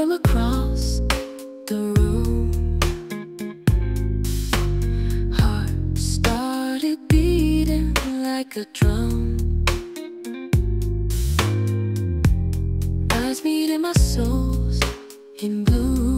from across the room. Heart started beating like a drum. Eyes meeting my souls in blue.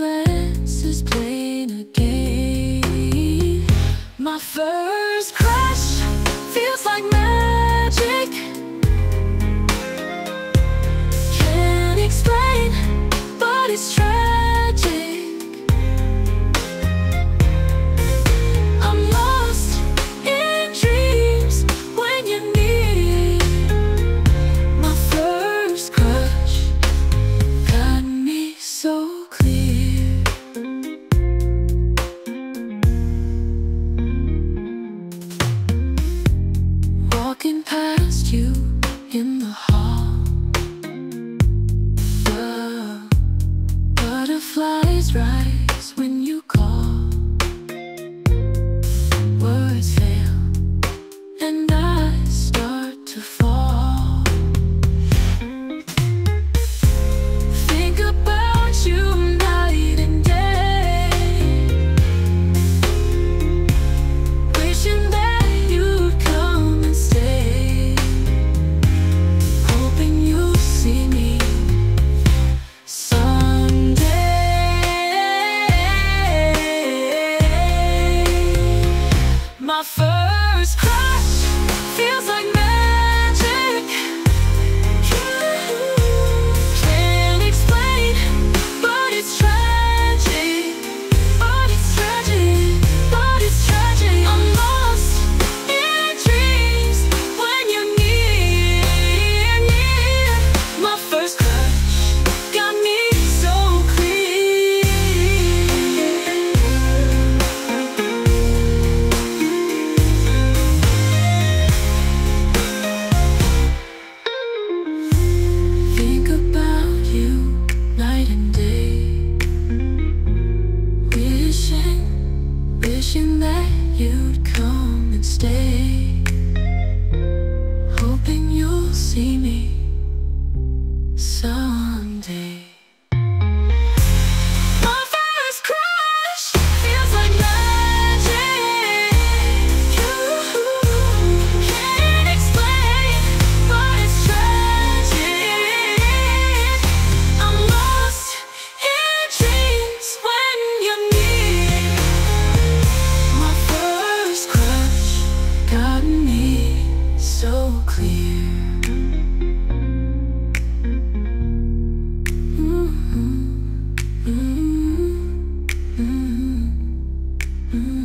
glass is playing a game My first crush feels like magic. flies right wishing that you'd come and stay. Hoping you'll see me Mm.